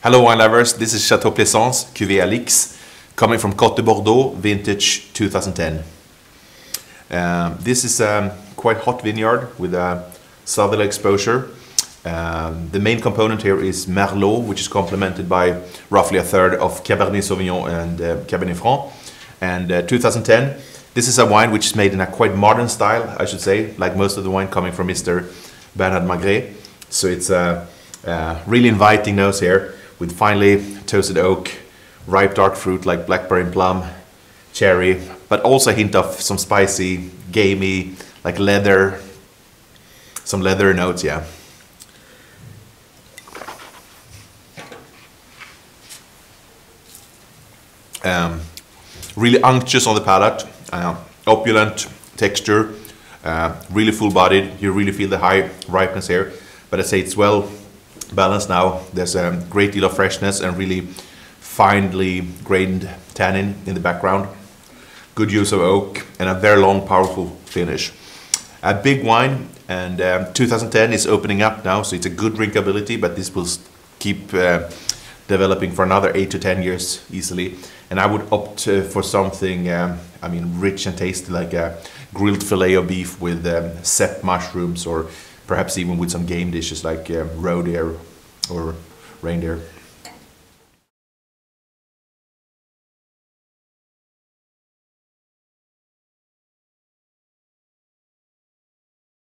Hello wine lovers, this is Chateau Plaisance Cuvée Alix coming from Côtes de Bordeaux, vintage 2010. Um, this is a quite hot vineyard with a southerly exposure. Um, the main component here is Merlot, which is complemented by roughly a third of Cabernet Sauvignon and uh, Cabernet Franc. And uh, 2010, this is a wine which is made in a quite modern style, I should say, like most of the wine coming from Mr. Bernard Magrez. So it's a, a really inviting nose here with finely toasted oak, ripe dark fruit like blackberry and plum, cherry, but also a hint of some spicy, gamey, like leather, some leather notes, yeah. Um, really unctuous on the palate, uh, opulent texture, uh, really full-bodied. You really feel the high ripeness here, but I say it's well balanced now. There's a great deal of freshness and really finely grained tannin in the background. Good use of oak and a very long, powerful finish. A big wine, and um, 2010 is opening up now, so it's a good drinkability, but this will keep uh, developing for another eight to 10 years easily. And I would opt uh, for something, um, I mean, rich and tasty, like a grilled fillet of beef with um, cep mushrooms or perhaps even with some game dishes like uh, roe deer or reindeer.